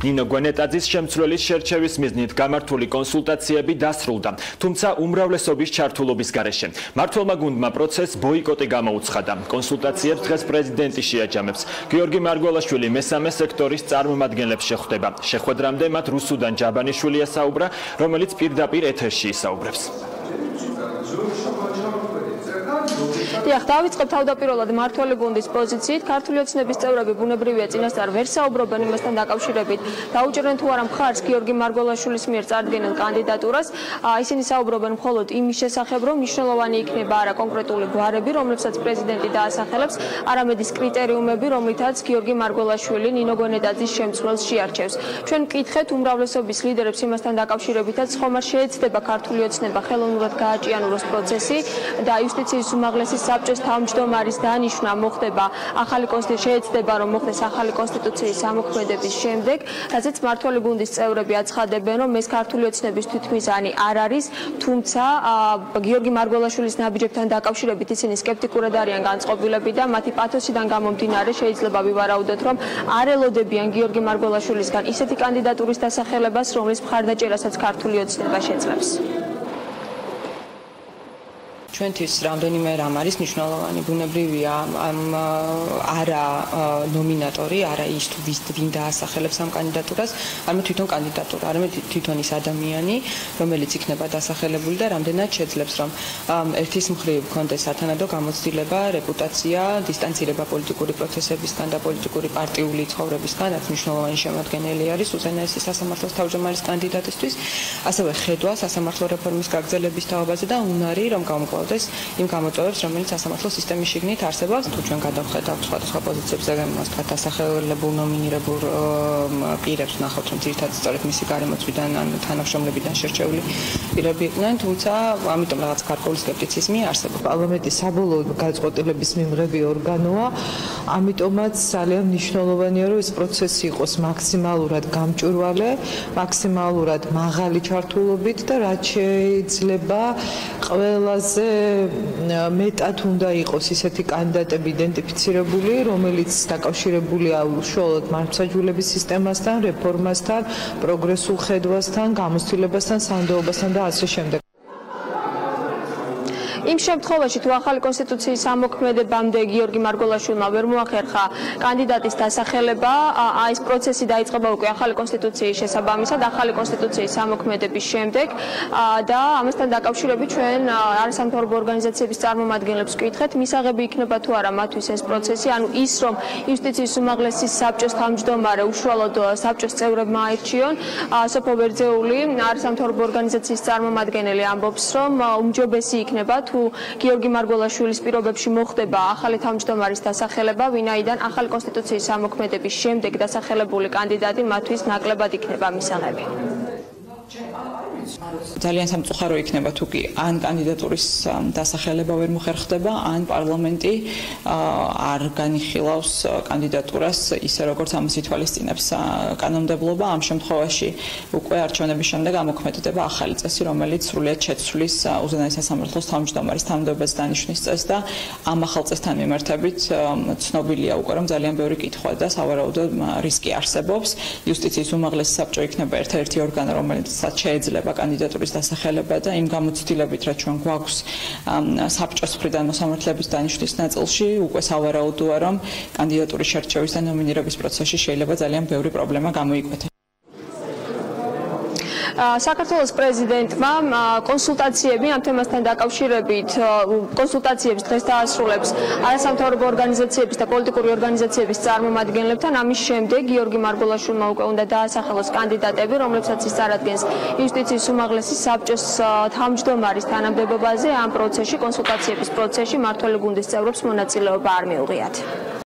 ნინო გვენეტაძის შემცვლელის შერჩევის მიზნით გამართული კონსულტაციები დასრულდა, თუმცა უმრავლესობის ჩართულობის გარეშე. მართლმა გუნდმა პროცესს ბოიკოტი გამოუცხადა. კონსულტაციებს დღეს პრეზიდენტი შეაჯამებს. გიორგი მარგველაშვილი მესამე სექტორის წარმომადგენლებს შეხვდება. შეხვედრამდე მათ რუსუდან ჯაბანიშვილი ესაუბრა, რომელიც პირდაპირ ეთერში ისაუბრებს. დიახ, დავიწყებ თავდაპირველად მართველი გუნდის პოზიციით. ქართული ოცნების წევრები ბუნებრივია წინასწარ ვერ საუბრობენ იმასთან დაკავშირებით. დაუჭერენ თუ არა მხარს გიორგი მარგველაშვილის მიერ წარდგენილ კანდიდატურას. ისინი საუბრობენ მხოლოდ იმის შესახებ, რომ მნიშვნელოვანი იქნება არა კონკრეტული გვარები, რომლებსაც პრეზიდენტი დაასახელებს, არამედ ის კრიტერიუმები, რომლითაც გიორგი მარგველაშვილი ნინო გონედაძის შემცვლელს შეარჩევს. ჩვენ მკითხეთ უმრავლესობის ლიდერებს იმასთან დაკავშირებითაც, ხომ არ შეეცდება ქართული ოცნება ხელოვნურად გააჭიანუროს პროცესი და იუსტიციის უმაღლესი საბჭოს თავმჯდომარის დანიშვნა მოხდება. ახალი კონსტიტუცია შეეცდება რომ მოხდეს ახალი კონსტიტუციის ამოქმედების შემდეგ რაზეც მართველი გუნდის წევრები აცხადებენ რომ ეს ქართული ოცნების თვითმიზანი არ არის თუმცა გიორგი მარგველაშვილის ნაბიჯებთან დაკავშირებით ისინი სკეპტიკურად არიან განწყობილები და მათი პათოსიდან გამომდინარე შეიძლება ვივარაუდოთ რომ არ ელოდებიან გიორგი მარგველაშვილისგან ისეთი კანდიდატურის დასახელებას რომლის მხარდაჭერასაც ქართული ოცნება შეძლებს ჩვენთვის რამდენიმე რამ არის მნიშვნელოვანი? ბუნებრივია ამ არა ნომინატორი, არა ის თუ ვის ვინ დაასახელებს ამ კანდიდატურას, არამედ თვითონ კანდიდატურა, არამედ თვითონ ის ადამიანი, რომელიც იქნება დასახელებული და რამდენად შეძლებს რომ ერთის მხრივ კონდეს სათანადო გამოცდილება, რეპუტაცია, დისტანცირება პოლიტიკური პროცესებისგან და პოლიტიკური პარტიული ცხოვრებისგან, რაც მნიშვნელოვანი შემოადგენელი არის უზენაესი სასამართლოს თავმჯდომარის კანდიდატისთვის, ასევე ხედვა სასამართლო რეფორმის გაგრძელების თაობაზე და უნარი რომ გამკლავ მოვიდეს იმ გამოწვევებს, რომელიც სასამართლო სისტემის შიგნით არსებობს. თუ ჩვენ გადავხედავთ სხვადასხვა პოზიციებზე, მას თქვა დასახელებულ ნომინირებულ პირებს ნახავთ, რომ ძირითადად სწორედ მისი გარემოწმიდან ან თანამშრომლებიდან შერჩეული პირები იყვნენ, თუმცა ამიტომ რაღაც გარკვეული სკეპტიციზმი არსებობს. პარლამენტი საბოლოო გაწყვეტილების მიმღები ორგანოა, ამიტომაც ძალიან მნიშვნელოვანია, რომ ეს პროცესი იყოს მაქსიმალურად გამჭვირვალე, მაქსიმალურად მაღალი ჩართულობით და რაც შეიძლება ყველაზე მეტად უნდა იყოს ისეთი კანდიდატები იდენტიფიცირებული, რომელიც დაკავშირებულია უშუალოდ მართლმსაჯულების სისტემასთან, რეფორმასთან, პროგრესულ ხედვასთან, გამოცდილებასთან, სანდოობასთან და ასე შემდეგ. იმ შემთხვევაში თუ ახალი კონსტიტუციის ამოქმედებამდე გიორგი მარგოლაშვილმა ვერ მოახერხა კანდიდატის დასახელება, აი ეს პროცესი დაიწყება უკვე ახალი კონსტიტუციის შესაბამისად, ახალი კონსტიტუციის ამოქმედების შემდეგ და ამასთან დაკავშირებით ჩვენ არასამთავრობო ორგანიზაციების წარმომადგენლებს ვკითხეთ, მისაღები იქნება თუ არა მათთვის ეს პროცესი, ანუ ის რომ იუსტიციის უმაღლესი საბჭოს თავმჯდომარე უშუალოდ საბჭოს წევრებმა აირჩიონ, სოფო ვერძეული არასამთავრობო ორგანიზაციის წარმომადგენელი ამბობს, რომ უმჯობესი იქნება თუ გიორგი მარგველაშვილის პირობებში მოხდება ახალი თავმჯდომარის დასახელება, ვინაიდან ახალი კონსტიტუციის ამოქმედების შემდეგ დასახელებული კანდიდატი მათთვის ნაკლებად იქნება მისაღები. ძალიან სამწუხარო იქნება თუ კი ან კანდიდატურის დასახელება ვერ მოხერხდება, ან პარლამენტი არ განიხილავს კანდიდატურას ისე როგორც ამის ითვალისწინებს კანონმდებლობა. ამ შემთხვევაში უკვე არჩევნების შემდეგ ამოქმედდება ახალი წესი, რომელიც სრულიად შეცვლის უზენაეს სასამართლოს თავმჯდომარის თანამდებობაზე დანიშნვის წესს და ამ ახალ წესთან მიმართებით ცნობილია უკვე რომ ძალიან ბევრი კითხვა და სავარაუდო რისკი არსებობს. იუსტიციის უმაღლესი საბჭო იქნება ერთ-ერთი ორგანო, რომელიც შეიძლება კანდიდატურის დასახელება და იმ გამოცდილებით, რაც ჩვენ გვაქვს საბჭოს მხრიდან მოსამართლეების დანიშნვის ნაწილში, უკვე სავარაუდოა, რომ კანდიდატურის შერჩევის და ნომინირების პროცესში შეიძლება ძალიან ბევრი პრობლემა გამოიკვეთა. საქართველოს პრეზიდენტმა კონსულტაციები ამ თემასთან დაკავშირებით კონსულტაციებს დღეს დაასრულებს არასამთავრობო ორგანიზაციების და პოლიტიკური ორგანიზაციების წარმომადგენლებთან. ამის შემდეგ გიორგი მარგულაშვილმა უკვე უნდა დაასახელოს კანდიდატები რომლებსაც ის წარადგენს იუსტიციის უმაღლესი საბჭოს თავმჯდომარის თანამდებობაზე. ამ პროცესში კონსულტაციების პროცესში მართველი გუნდის წევრებს მონაწილეობა არ მიუღიათ